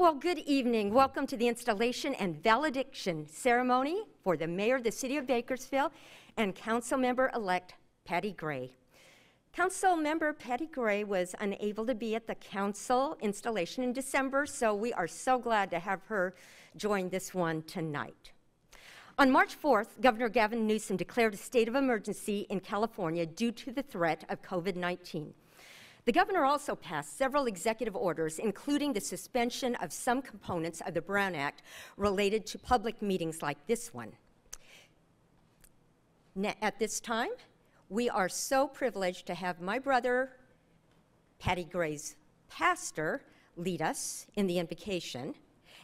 Well, good evening. Welcome to the installation and valediction ceremony for the mayor of the city of Bakersfield and council member elect Patty Gray. Council member Patty Gray was unable to be at the council installation in December, so we are so glad to have her join this one tonight. On March 4th, Governor Gavin Newsom declared a state of emergency in California due to the threat of COVID 19. The governor also passed several executive orders, including the suspension of some components of the Brown Act related to public meetings like this one. At this time, we are so privileged to have my brother, Patty Gray's pastor, lead us in the invocation.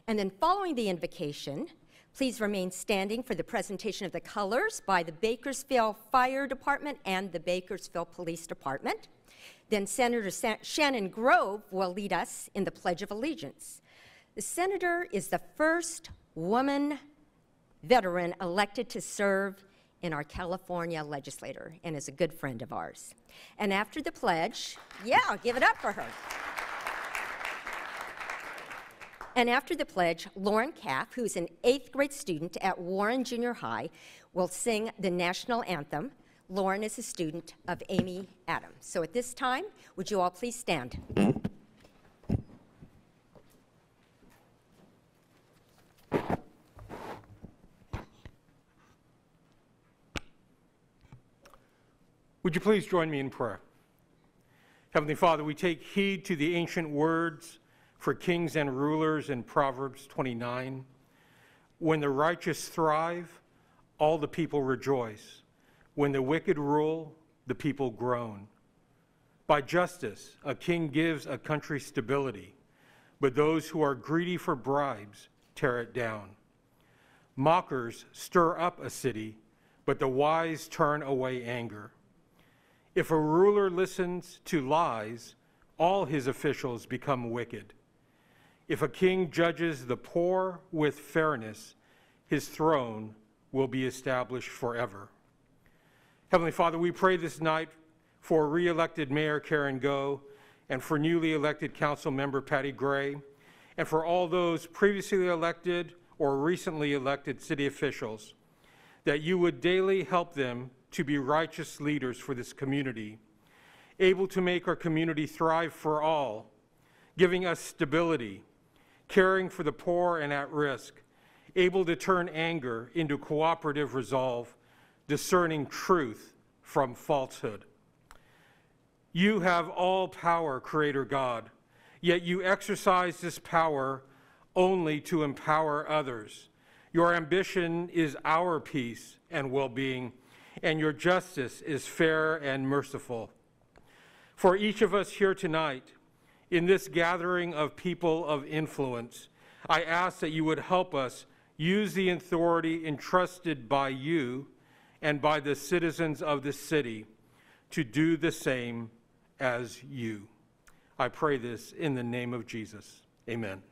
And then following the invocation, please remain standing for the presentation of the colors by the Bakersfield Fire Department and the Bakersfield Police Department. Then Senator Sa Shannon Grove will lead us in the Pledge of Allegiance. The senator is the first woman veteran elected to serve in our California legislature and is a good friend of ours. And after the pledge, yeah, give it up for her. And after the pledge, Lauren Caff, who's an eighth grade student at Warren Junior High, will sing the national anthem. Lauren is a student of Amy Adams. So at this time, would you all please stand? Would you please join me in prayer? Heavenly Father, we take heed to the ancient words for kings and rulers in Proverbs 29. When the righteous thrive, all the people rejoice. When the wicked rule, the people groan. By justice, a king gives a country stability, but those who are greedy for bribes tear it down. Mockers stir up a city, but the wise turn away anger. If a ruler listens to lies, all his officials become wicked. If a king judges the poor with fairness, his throne will be established forever. Heavenly Father, we pray this night for re-elected Mayor Karen Goh and for newly elected council member Patty Gray, and for all those previously elected or recently elected city officials, that you would daily help them to be righteous leaders for this community, able to make our community thrive for all, giving us stability, caring for the poor and at risk, able to turn anger into cooperative resolve, discerning truth from falsehood. You have all power, Creator God, yet you exercise this power only to empower others. Your ambition is our peace and well being and your justice is fair and merciful. For each of us here tonight, in this gathering of people of influence, I ask that you would help us use the authority entrusted by you and by the citizens of this city to do the same as you. I pray this in the name of Jesus. Amen.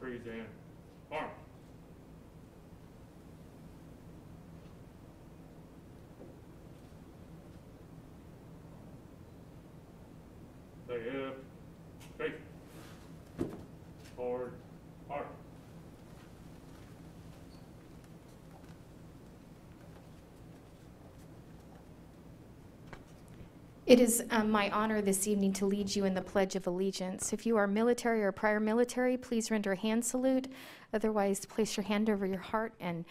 Praise Dan. Arm. Stay up. It is um, my honor this evening to lead you in the Pledge of Allegiance. If you are military or prior military, please render a hand salute. Otherwise, place your hand over your heart and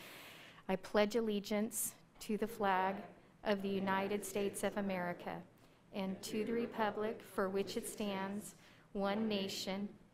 I pledge allegiance to the flag of the United States of America and to the republic for which it stands, one nation,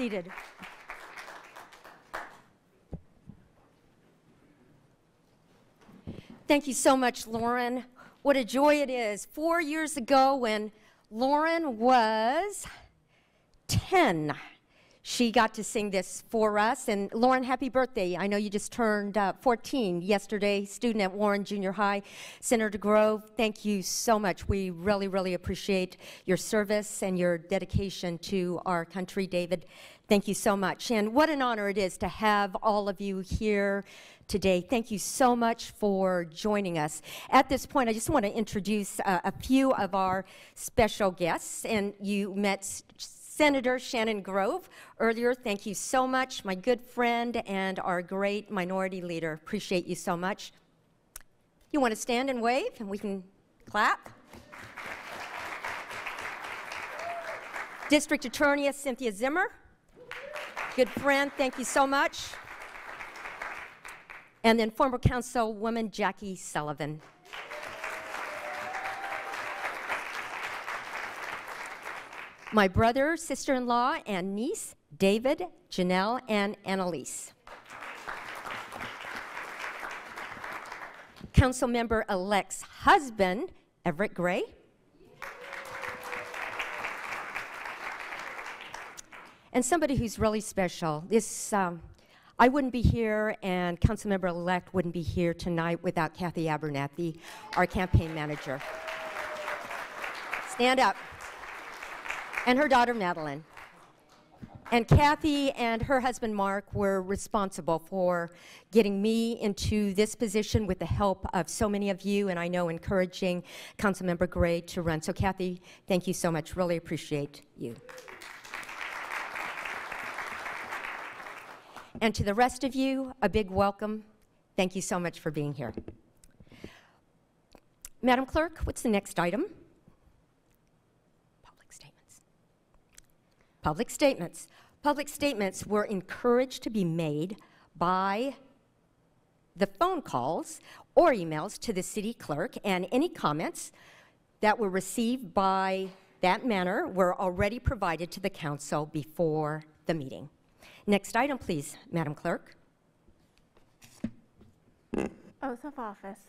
Seated. Thank you so much, Lauren. What a joy it is. Four years ago, when Lauren was 10, she got to sing this for us. And Lauren, happy birthday. I know you just turned uh, 14 yesterday, student at Warren Junior High. Senator Grove, thank you so much. We really, really appreciate your service and your dedication to our country, David. Thank you so much. And what an honor it is to have all of you here today. Thank you so much for joining us. At this point, I just want to introduce uh, a few of our special guests. And you met Senator Shannon Grove earlier. Thank you so much, my good friend and our great minority leader. Appreciate you so much. You want to stand and wave, and we can clap? District Attorney Cynthia Zimmer. Good friend, thank you so much. And then former Councilwoman Jackie Sullivan. My brother, sister in law, and niece, David, Janelle, and Annalise. Council member elect's husband, Everett Gray. And somebody who's really special. This, um, I wouldn't be here, and Councilmember-elect wouldn't be here tonight without Kathy Abernathy, our campaign manager. Stand up. And her daughter, Madeline. And Kathy and her husband, Mark, were responsible for getting me into this position with the help of so many of you, and I know encouraging Councilmember Gray to run. So, Kathy, thank you so much. Really appreciate you. And to the rest of you, a big welcome. Thank you so much for being here. Madam Clerk, what's the next item? Public statements. Public statements. Public statements were encouraged to be made by the phone calls or emails to the city clerk, and any comments that were received by that manner were already provided to the council before the meeting. Next item, please, Madam Clerk. Oath of office.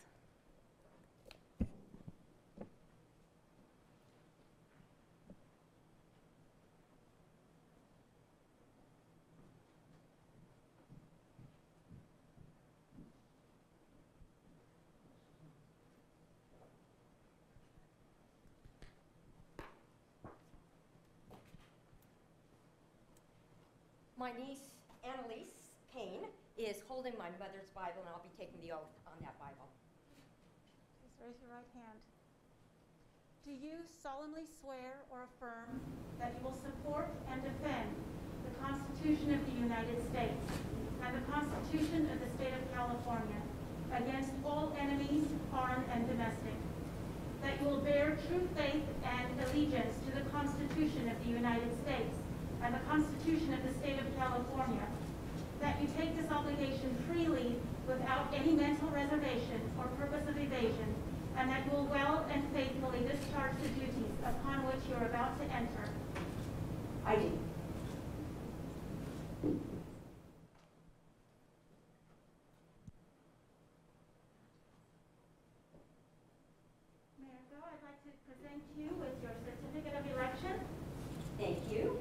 My niece Annalise Payne is holding my mother's Bible, and I'll be taking the oath on that Bible. Please raise your right hand. Do you solemnly swear or affirm that you will support and defend the Constitution of the United States and the Constitution of the State of California against all enemies, foreign and domestic? That you will bear true faith and allegiance to the Constitution of the United States and the Constitution of the State of California? That you take this obligation freely without any mental reservation or purpose of evasion, and that you will well and faithfully discharge the duties upon which you are about to enter. I do. Mayor Goh, I'd like to present you with your certificate of election. Thank you.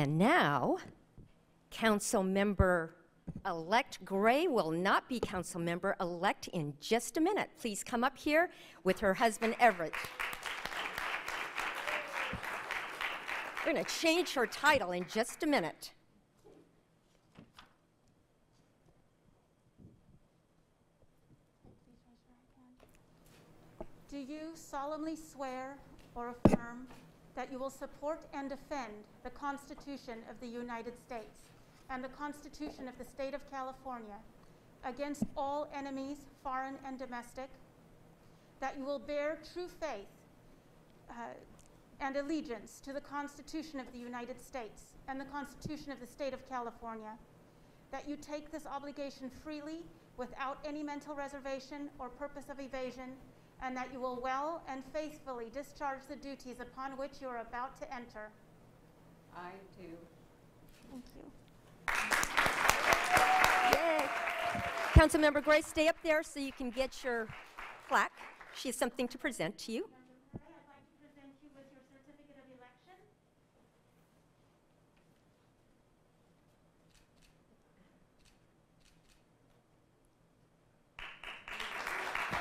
And now, council member elect Gray will not be council member elect in just a minute. Please come up here with her husband Everett. We're going to change her title in just a minute. Do you solemnly swear or affirm that you will support and defend the Constitution of the United States and the Constitution of the State of California against all enemies, foreign and domestic? That you will bear true faith uh, and allegiance to the Constitution of the United States and the Constitution of the State of California? That you take this obligation freely without any mental reservation or purpose of evasion, and that you will well and faithfully discharge the duties upon which you are about to enter. I do. Thank you. Yay. Councilmember Gray, stay up there so you can get your plaque. She has something to present to you. Member Murray, I'd like to present you with your certificate of election.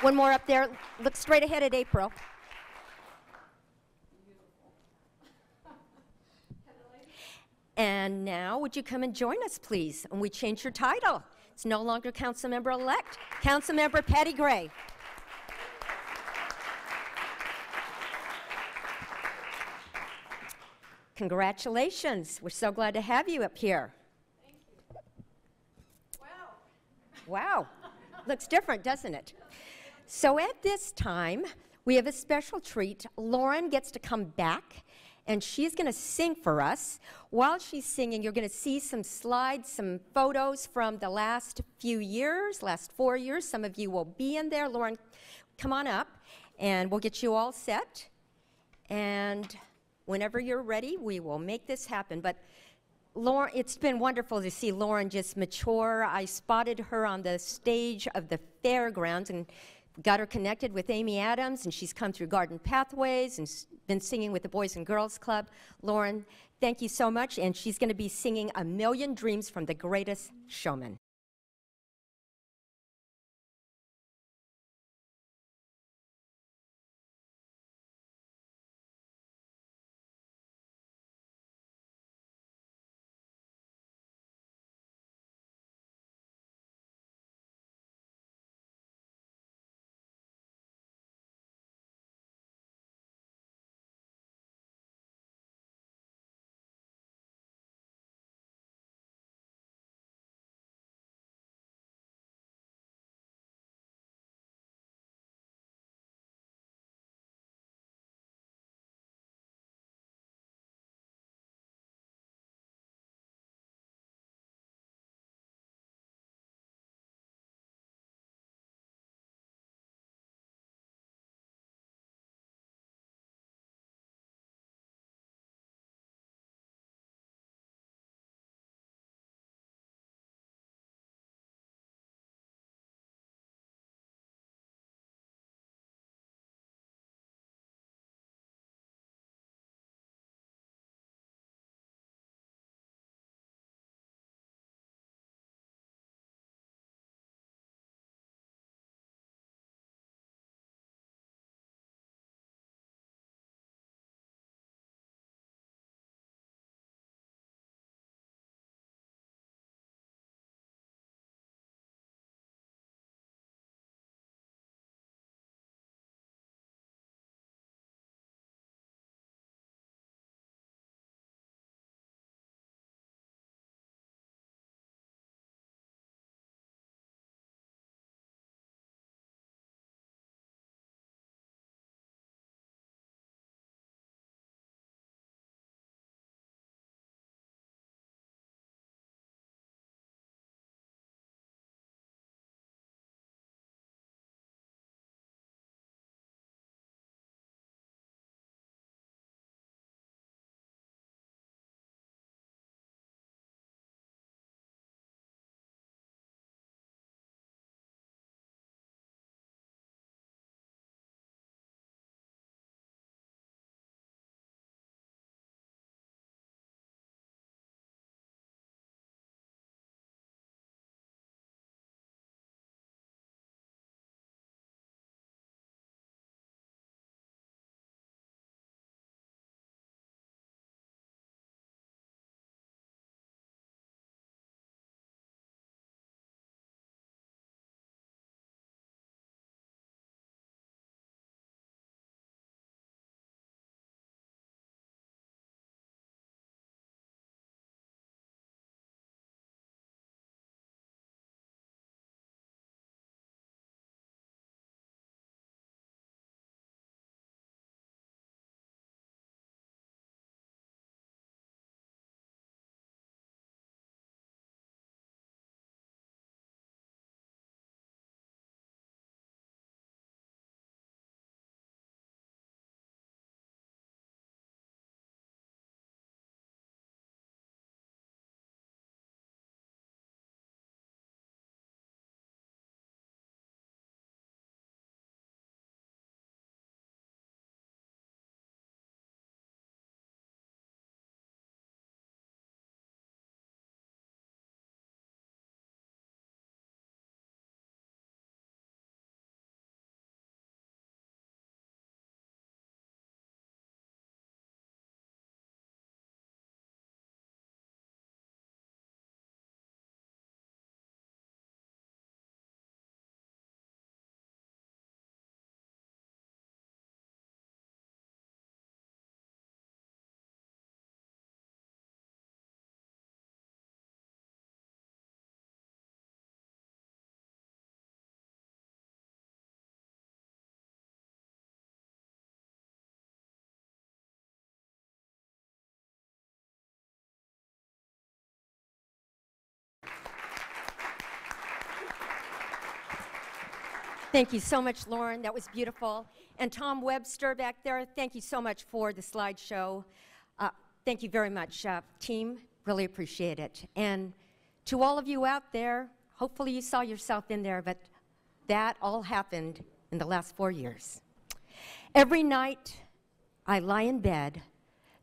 One more up there. Look straight ahead at April. And now, would you come and join us, please? And we change your title. It's no longer council member elect, council member Patty Gray. Congratulations. We're so glad to have you up here. Thank you. Wow. Wow. Looks different, doesn't it? So at this time, we have a special treat. Lauren gets to come back and she's going to sing for us. While she's singing, you're going to see some slides, some photos from the last few years, last four years. Some of you will be in there. Lauren, come on up and we'll get you all set. And whenever you're ready, we will make this happen. But Lauren, it's been wonderful to see Lauren just mature. I spotted her on the stage of the fairgrounds and got her connected with Amy Adams, and she's come through Garden Pathways and been singing with the Boys and Girls Club. Lauren, thank you so much, and she's going to be singing A Million Dreams from the Greatest Showman. Thank you so much, Lauren. That was beautiful. And Tom Webster back there, thank you so much for the slideshow. Uh, thank you very much, uh, team. Really appreciate it. And to all of you out there, hopefully you saw yourself in there, but that all happened in the last four years. Every night I lie in bed,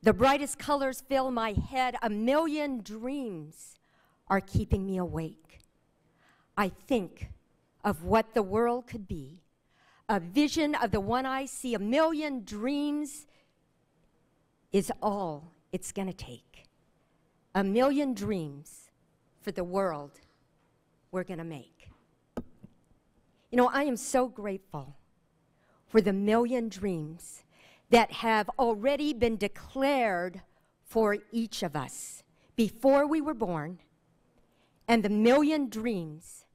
the brightest colors fill my head, a million dreams are keeping me awake. I think of what the world could be, a vision of the one I see, a million dreams is all it's going to take. A million dreams for the world we're going to make. You know, I am so grateful for the million dreams that have already been declared for each of us before we were born, and the million dreams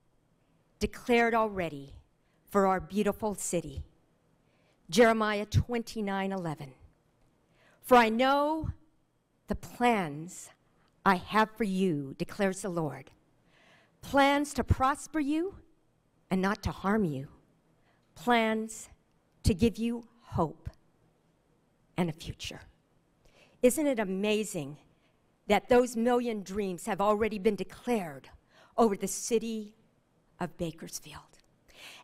declared already for our beautiful city. Jeremiah 29 11. For I know the plans I have for you, declares the Lord plans to prosper you and not to harm you, plans to give you hope and a future. Isn't it amazing that those million dreams have already been declared over the city of Bakersfield?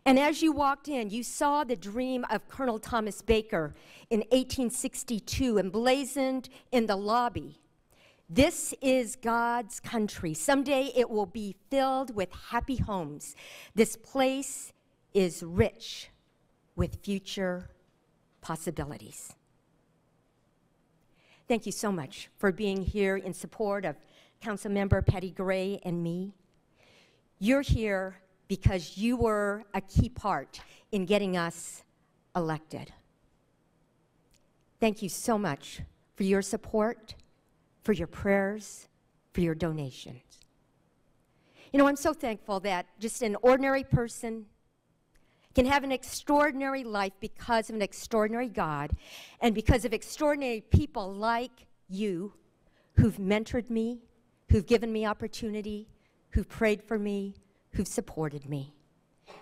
And as you walked in, you saw the dream of Colonel Thomas Baker in 1862 emblazoned in the lobby. This is God's country. Someday it will be filled with happy homes. This place is rich with future possibilities. Thank you so much for being here in support of Councilmember Patty Gray and me. You're here because you were a key part in getting us elected. Thank you so much for your support, for your prayers, for your donations. You know, I'm so thankful that just an ordinary person can have an extraordinary life because of an extraordinary God and because of extraordinary people like you who've mentored me, who've given me opportunity, who've prayed for me, who've supported me.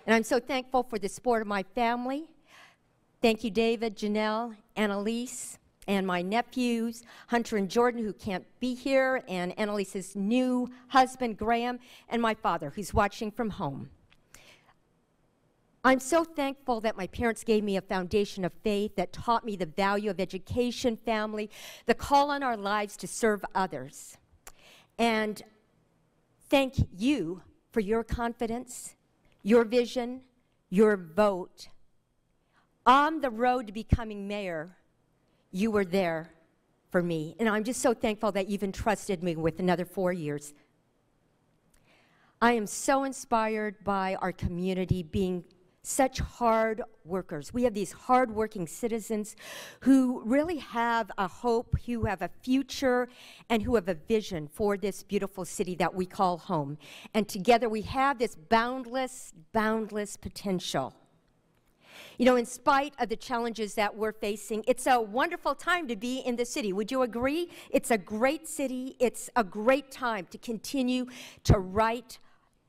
And I'm so thankful for the support of my family. Thank you, David, Janelle, Annalise, and my nephews, Hunter and Jordan, who can't be here, and Annalise's new husband, Graham, and my father, who's watching from home. I'm so thankful that my parents gave me a foundation of faith that taught me the value of education, family, the call on our lives to serve others. And thank you for your confidence, your vision, your vote. On the road to becoming mayor, you were there for me. And I'm just so thankful that you've entrusted me with another four years. I am so inspired by our community being such hard workers. We have these hard-working citizens who really have a hope, who have a future, and who have a vision for this beautiful city that we call home. And together we have this boundless, boundless potential. You know, in spite of the challenges that we're facing, it's a wonderful time to be in the city. Would you agree? It's a great city. It's a great time to continue to write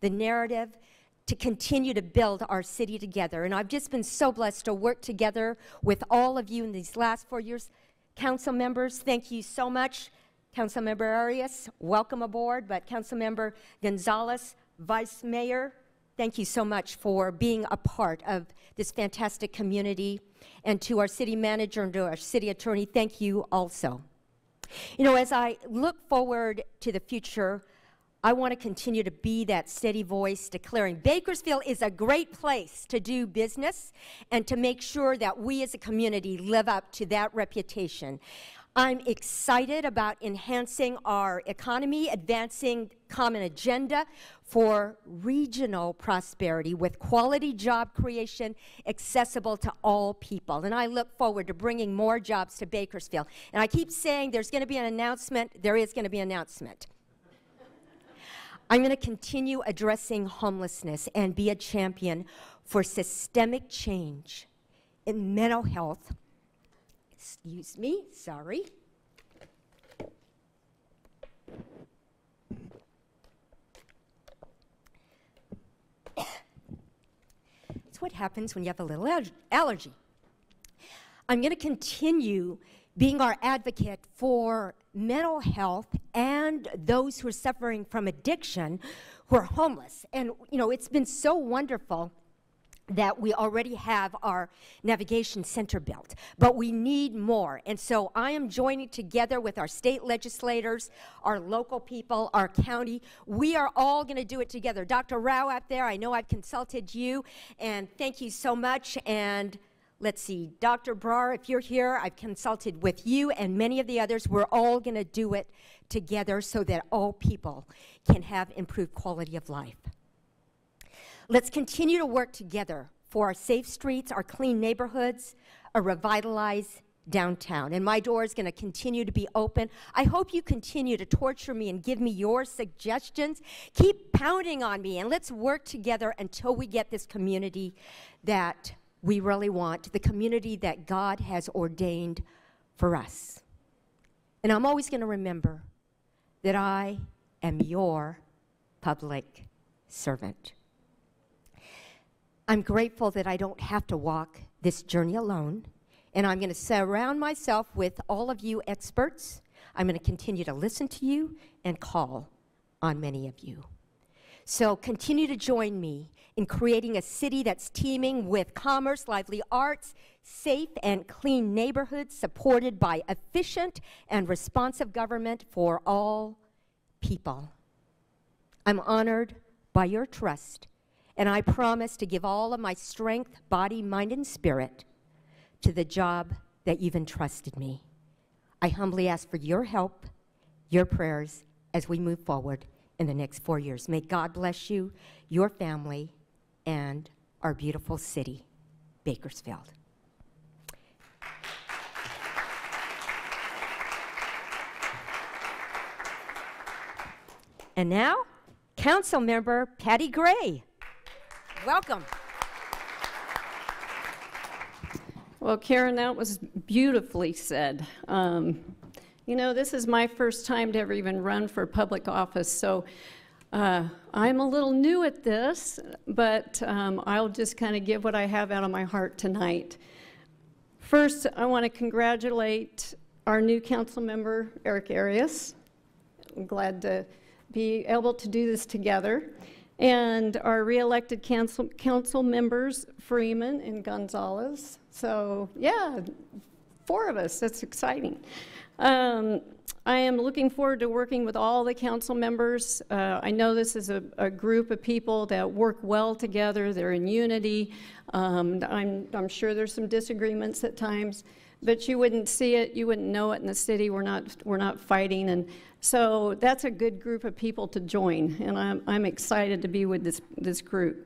the narrative to continue to build our city together. And I've just been so blessed to work together with all of you in these last four years. Council members, thank you so much. Council Member Arias, welcome aboard. But Council Member Gonzalez, Vice Mayor, thank you so much for being a part of this fantastic community. And to our city manager and to our city attorney, thank you also. You know, as I look forward to the future, I want to continue to be that steady voice declaring Bakersfield is a great place to do business and to make sure that we as a community live up to that reputation. I'm excited about enhancing our economy, advancing common agenda for regional prosperity with quality job creation accessible to all people. And I look forward to bringing more jobs to Bakersfield. And I keep saying there's going to be an announcement. There is going to be an announcement. I'm going to continue addressing homelessness and be a champion for systemic change in mental health. Excuse me, sorry. That's what happens when you have a little allergy. I'm going to continue being our advocate for mental health and those who are suffering from addiction who are homeless. And, you know, it's been so wonderful that we already have our navigation center built, but we need more. And so I am joining together with our state legislators, our local people, our county. We are all going to do it together. Dr. Rao out there, I know I've consulted you, and thank you so much. And let's see, Dr. Brar, if you're here, I've consulted with you and many of the others. We're all going to do it together so that all people can have improved quality of life. Let's continue to work together for our safe streets, our clean neighborhoods, a revitalized downtown. And my door is going to continue to be open. I hope you continue to torture me and give me your suggestions. Keep pounding on me and let's work together until we get this community that we really want, the community that God has ordained for us. And I'm always going to remember that I am your public servant. I'm grateful that I don't have to walk this journey alone, and I'm going to surround myself with all of you experts. I'm going to continue to listen to you and call on many of you. So continue to join me in creating a city that's teeming with commerce, lively arts, safe and clean neighborhoods supported by efficient and responsive government for all people. I'm honored by your trust and I promise to give all of my strength, body, mind, and spirit to the job that you've entrusted me. I humbly ask for your help, your prayers as we move forward in the next four years. May God bless you, your family, and our beautiful city, Bakersfield. And now, Council Member Patty Gray. Welcome. Well, Karen, that was beautifully said. Um, you know, this is my first time to ever even run for public office, so uh, I'm a little new at this, but um, I'll just kind of give what I have out of my heart tonight. First, I want to congratulate our new council member, Eric Arias. I'm glad to be able to do this together. And our re-elected council, council members, Freeman and Gonzalez. So, yeah, four of us. That's exciting. Um, I am looking forward to working with all the council members. Uh, I know this is a, a, group of people that work well together. They're in unity. Um, I'm, I'm sure there's some disagreements at times, but you wouldn't see it, you wouldn't know it in the city. We're not, we're not fighting, and so that's a good group of people to join, and I'm, I'm excited to be with this, this group.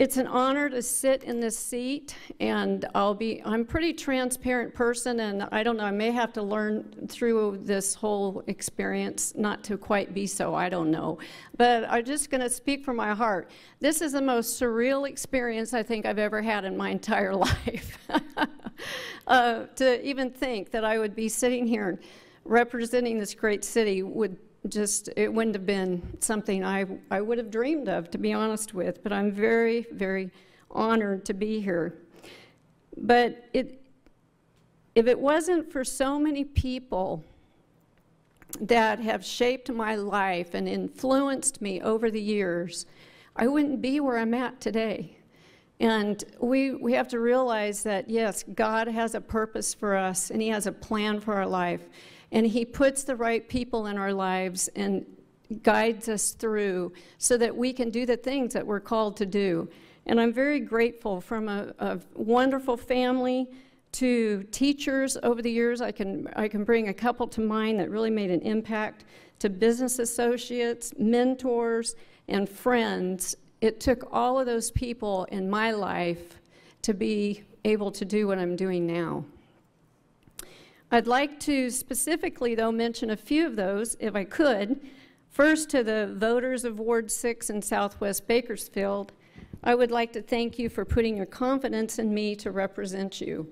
It's an honor to sit in this seat, and I'll be, I'm a pretty transparent person, and I don't know, I may have to learn through this whole experience not to quite be so, I don't know. But I'm just to speak from my heart. This is the most surreal experience I think I've ever had in my entire life. uh, to even think that I would be sitting here representing this great city would just, it wouldn't have been something I, I would have dreamed of, to be honest with, but I'm very, very honored to be here. But it, if it wasn't for so many people that have shaped my life and influenced me over the years, I wouldn't be where I'm at today. And we, we have to realize that, yes, God has a purpose for us and He has a plan for our life. And He puts the right people in our lives and guides us through so that we can do the things that we're called to do. And I'm very grateful from a, a wonderful family to teachers over the years. I can, I can bring a couple to mind that really made an impact, to business associates, mentors, and friends. It took all of those people in my life to be able to do what I'm doing now. I'd like to specifically, though, mention a few of those, if I could. First, to the voters of Ward 6 in Southwest Bakersfield, I would like to thank you for putting your confidence in me to represent you.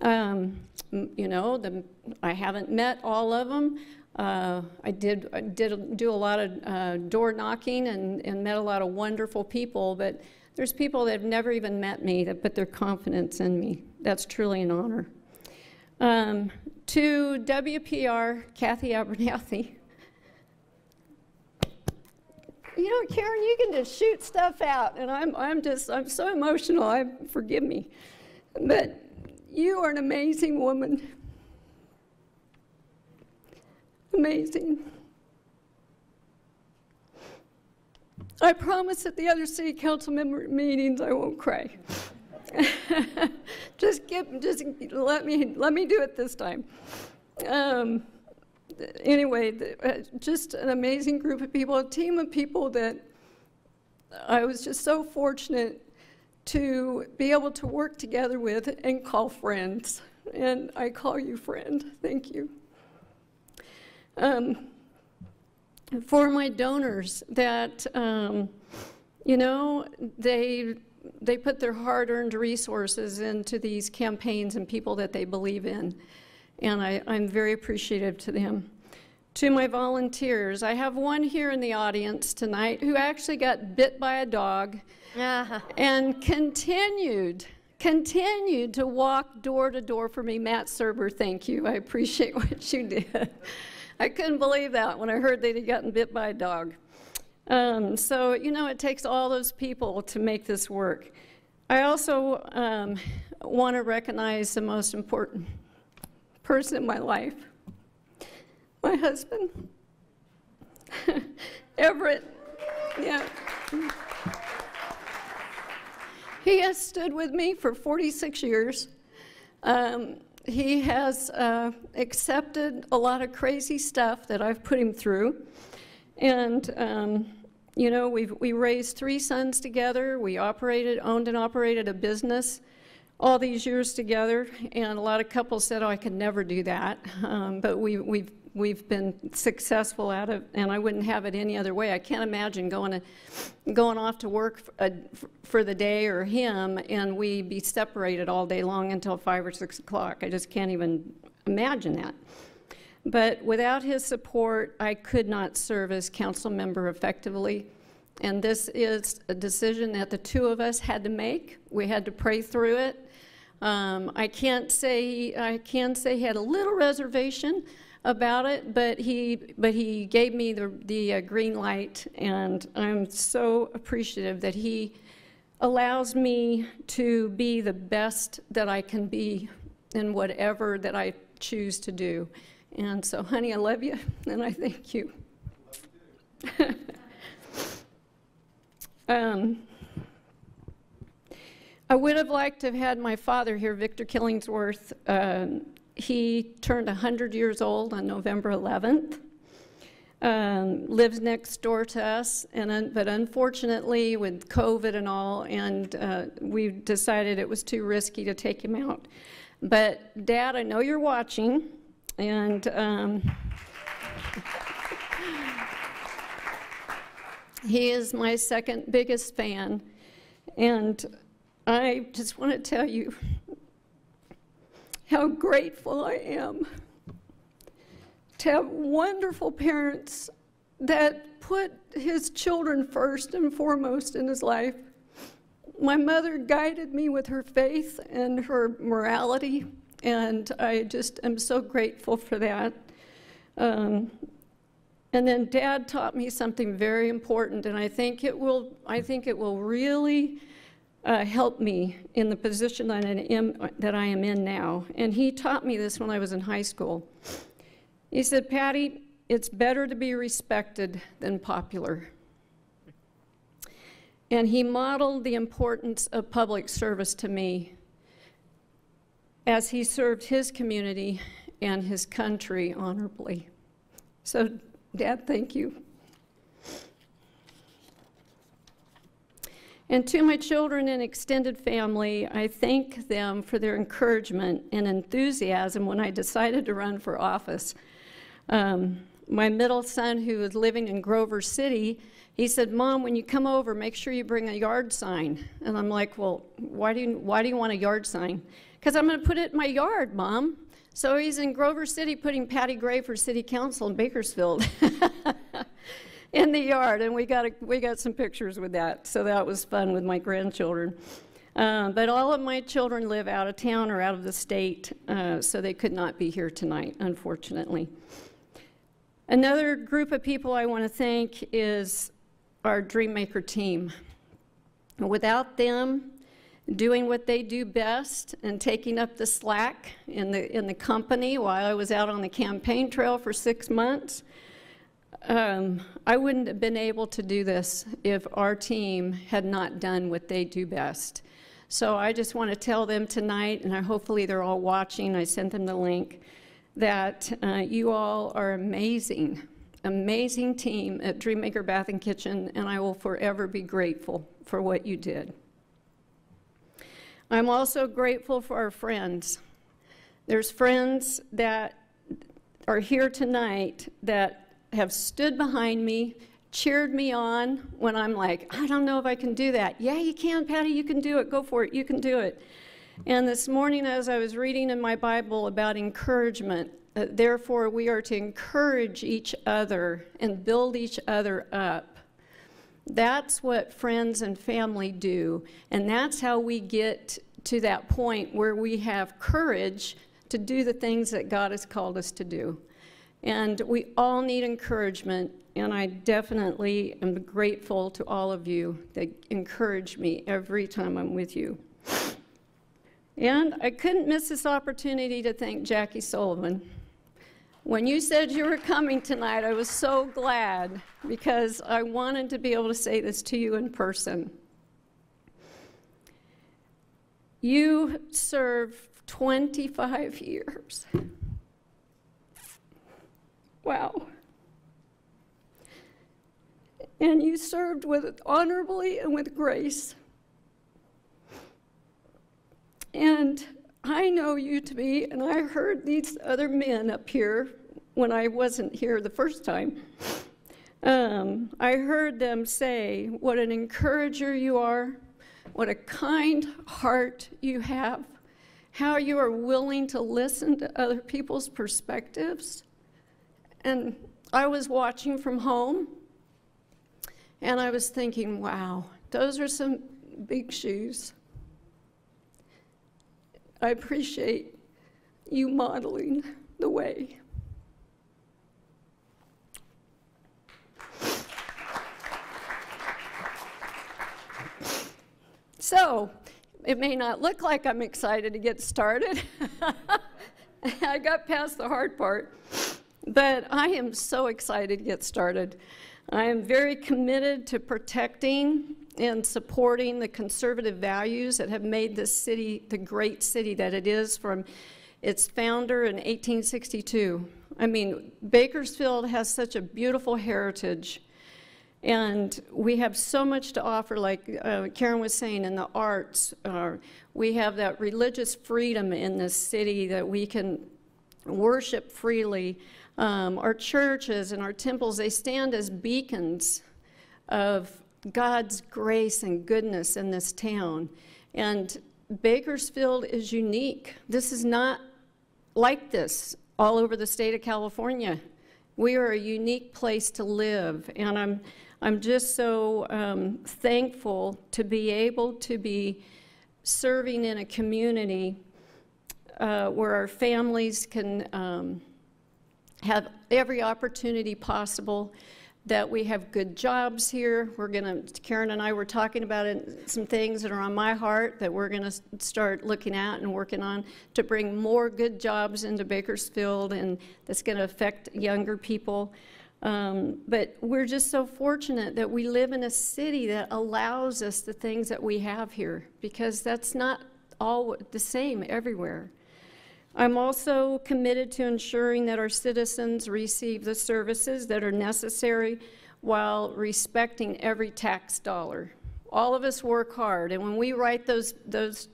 Um, you know, the, I haven't met all of them. Uh, I did, I did do a lot of uh, door knocking and, and met a lot of wonderful people, but there's people that have never even met me that put their confidence in me. That's truly an honor. Um, to WPR, Kathy Abernathy. You know, Karen, you can just shoot stuff out, and I'm, I'm just, I'm so emotional. I forgive me, but you are an amazing woman. Amazing. I promise at the other city council member meetings I won't cry. just give, just let me let me do it this time. Um, anyway, the, uh, just an amazing group of people, a team of people that I was just so fortunate to be able to work together with and call friends. And I call you friend. Thank you. Um, for my donors that, um, you know, they they put their hard-earned resources into these campaigns and people that they believe in. And I, I'm very appreciative to them. To my volunteers, I have one here in the audience tonight who actually got bit by a dog Uh-huh. and continued, continued to walk door to door for me. Matt Serber, thank you. I appreciate what you did. I couldn't believe that when I heard that he'd gotten bit by a dog. Um, so, you know, it takes all those people to make this work. I also um, want to recognize the most important person in my life my husband, Everett. Yeah. He has stood with me for 46 years. Um, he has uh, accepted a lot of crazy stuff that I've put him through. And, um, you know, we've, we raised three sons together. We operated, owned and operated a business all these years together. And a lot of couples said, oh, I could never do that. Um, but we, we've, we've been successful at it, and I wouldn't have it any other way. I can't imagine going, to, going off to work for, uh, for the day or him and we be separated all day long until 5 or 6 o'clock. I just can't even imagine that. But without his support, I could not serve as council member effectively. And this is a decision that the two of us had to make. We had to pray through it. Um, I can't say I can say he had a little reservation about it, but he but he gave me the the uh, green light, and I'm so appreciative that he allows me to be the best that I can be in whatever that I choose to do. And so, honey, I love you, and I thank you. um, I would have liked to have had my father here, Victor Killingsworth. Um, he turned 100 years old on November 11th. Um, lives next door to us, and un- but unfortunately, with COVID and all, and uh, we decided it was too risky to take him out. But Dad, I know you're watching, and um, he is my second biggest fan, and I just want to tell you how grateful I am to have wonderful parents that put his children first and foremost in his life. My mother guided me with her faith and her morality, and I just am so grateful for that. Um, and then Dad taught me something very important, and I think it will. I think it will really uh, help me in the position that I, am, that I am in now. And he taught me this when I was in high school. He said, Patty, it's better to be respected than popular. And he modeled the importance of public service to me as he served his community and his country honorably. So, Dad, thank you. And to my children and extended family, I thank them for their encouragement and enthusiasm when I decided to run for office. Um, my middle son, who was living in Grover City, he said, "Mom, when you come over, make sure you bring a yard sign." And I'm like, "Well, why do you why do you want a yard sign?" Because I'm going to put it in my yard, Mom. So he's in Grover City putting Patty Gray for city council in Bakersfield in the yard, and we got, a, we got some pictures with that. So that was fun with my grandchildren. Uh, but all of my children live out of town or out of the state, uh, so they could not be here tonight, unfortunately. Another group of people I want to thank is our Dreammaker team. Without them doing what they do best and taking up the slack in the, in the company while I was out on the campaign trail for six months, um, I wouldn't have been able to do this if our team had not done what they do best. So I just want to tell them tonight, and I, hopefully they're all watching, I sent them the link, that uh, you all are amazing, amazing team at Dreammaker Bath and Kitchen, and I will forever be grateful for what you did. I'm also grateful for our friends. There's friends that are here tonight that have stood behind me, cheered me on when I'm like, I don't know if I can do that. Yeah, you can, Patty, you can do it. Go for it. You can do it. And this morning, as I was reading in my Bible about encouragement, uh, therefore, we are to encourage each other and build each other up. That's what friends and family do. And that's how we get to that point where we have courage to do the things that God has called us to do. And we all need encouragement, and I definitely am grateful to all of you that encourage me every time I'm with you. And I couldn't miss this opportunity to thank Jackie Sullivan. When you said you were coming tonight, I was so glad because I wanted to be able to say this to you in person. You served 25 years. Wow. And you served with honorably and with grace. And I know you to be, and I heard these other men up here when I wasn't here the first time. Um, I heard them say what an encourager you are, what a kind heart you have, how you are willing to listen to other people's perspectives. And I was watching from home, and I was thinking, wow, those are some big shoes. I appreciate you modeling the way. So, it may not look like I'm excited to get started. I got past the hard part, but I am so excited to get started. I am very committed to protecting and supporting the conservative values that have made this city the great city that it is from its founder in 1862. I mean, Bakersfield has such a beautiful heritage, and we have so much to offer, like uh, Karen was saying, in the arts. Uh, we have that religious freedom in this city that we can worship freely. Um, our churches and our temples, they stand as beacons of God's grace and goodness in this town. And Bakersfield is unique. This is not like this all over the state of California. We are a unique place to live, and I'm, I'm just so um, thankful to be able to be serving in a community uh, where our families can um, have every opportunity possible that we have good jobs here. We're going to, Karen and I were talking about it, some things that are on my heart that we're going to start looking at and working on to bring more good jobs into Bakersfield and that's going to affect younger people. Um, but we're just so fortunate that we live in a city that allows us the things that we have here because that's not all the same everywhere. I'm also committed to ensuring that our citizens receive the services that are necessary while respecting every tax dollar. All of us work hard, and when we write those, those,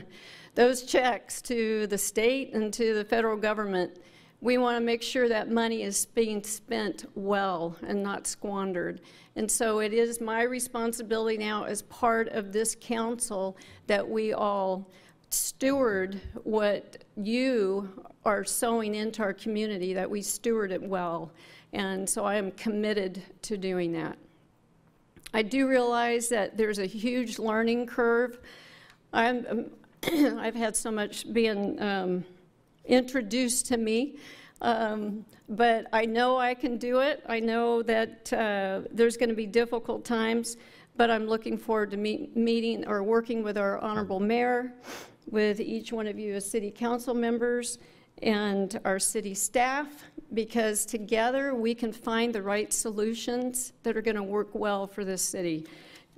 those checks to the state and to the federal government, we want to make sure that money is being spent well and not squandered. And so it is my responsibility now as part of this council that we all steward what you are sowing into our community, that we steward it well. And so I am committed to doing that. I do realize that there's a huge learning curve. I'm, um, I've had so much being um, introduced to me, um, but I know I can do it. I know that uh, there's going to be difficult times, but I'm looking forward to meet, meeting or working with our honorable mayor, with each one of you as city council members, and our city staff, because together we can find the right solutions that are going to work well for this city.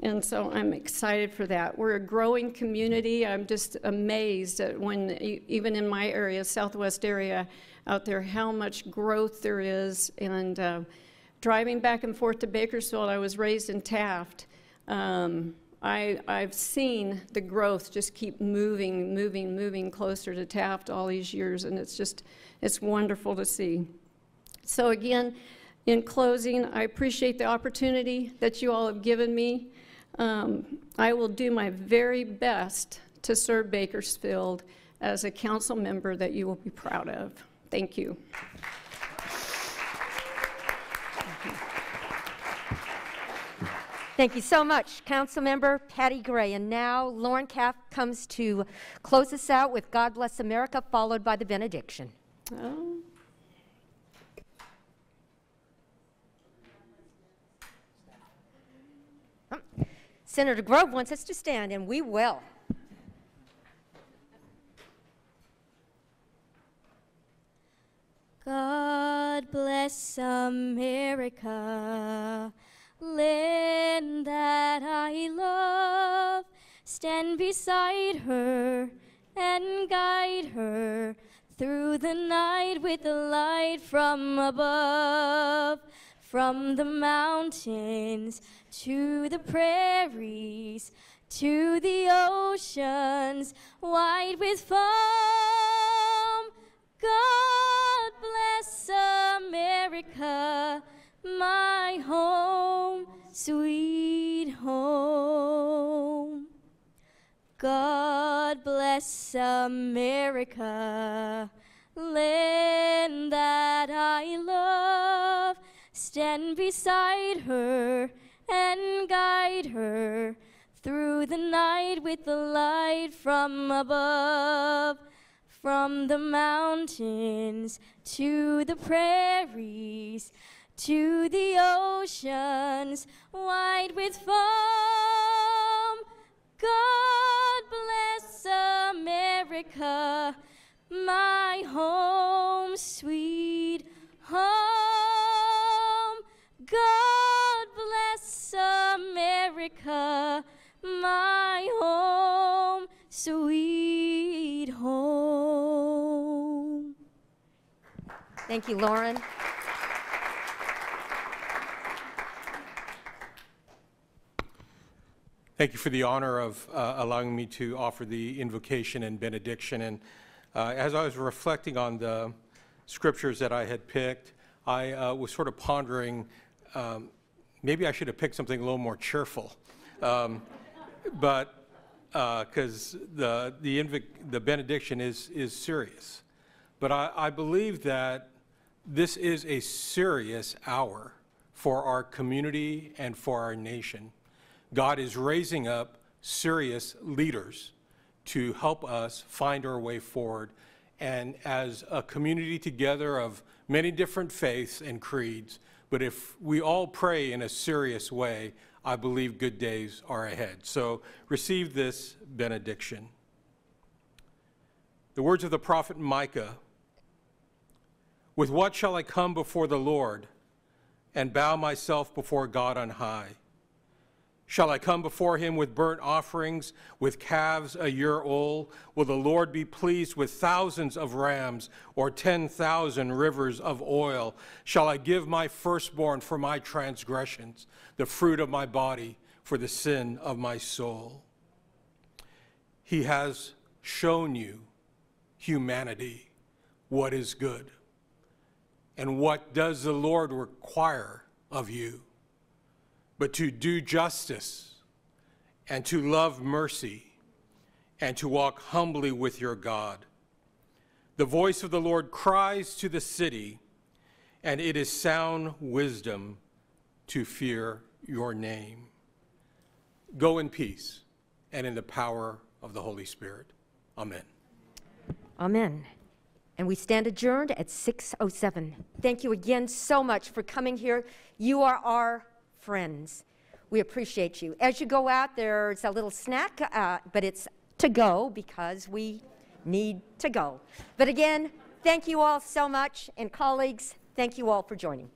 And so I'm excited for that. We're a growing community. I'm just amazed at when, even in my area, southwest area out there, how much growth there is. And uh, driving back and forth to Bakersfield, I was raised in Taft. Um, I, I've seen the growth just keep moving, moving, moving closer to Taft all these years, and it's just, it's wonderful to see. So again, in closing, I appreciate the opportunity that you all have given me. Um, I will do my very best to serve Bakersfield as a council member that you will be proud of. Thank you. Thank you so much, Councilmember Patty Gray. And now Lauren Caff comes to close us out with God Bless America, followed by the benediction. Oh. Senator Grove wants us to stand, and we will. God bless America, land that I love. Stand beside her and guide her through the night with the light from above. From the mountains to the prairies to the oceans wide with foam. God bless America, my home, sweet home. God bless America, land that I love. Stand beside her and guide her through the night with the light from above. From the mountains to the prairies to the oceans wide with foam. God bless America, my home, sweet home. God bless America, my home, sweet home. Thank you, Lauren. Thank you for the honor of uh, allowing me to offer the invocation and benediction. And uh, as I was reflecting on the scriptures that I had picked, I uh, was sort of pondering um, maybe I should have picked something a little more cheerful. Um, but because the, the, invoc- the benediction is, is serious. But I, I believe that this is a serious hour for our community and for our nation. God is raising up serious leaders to help us find our way forward. And as a community together of many different faiths and creeds, but if we all pray in a serious way, I believe good days are ahead. So receive this benediction. The words of the prophet Micah With what shall I come before the Lord and bow myself before God on high? Shall I come before him with burnt offerings, with calves a year old? Will the Lord be pleased with thousands of rams or 10,000 rivers of oil? Shall I give my firstborn for my transgressions, the fruit of my body for the sin of my soul? He has shown you, humanity, what is good. And what does the Lord require of you? But to do justice and to love mercy and to walk humbly with your God, The voice of the Lord cries to the city, and it is sound wisdom to fear your name. Go in peace and in the power of the Holy Spirit. Amen. Amen. And we stand adjourned at 6:07. Thank you again so much for coming here. You are our friends. We appreciate you. As you go out, there's a little snack, uh, but it's to go because we need to go. But again, thank you all so much, and colleagues, thank you all for joining.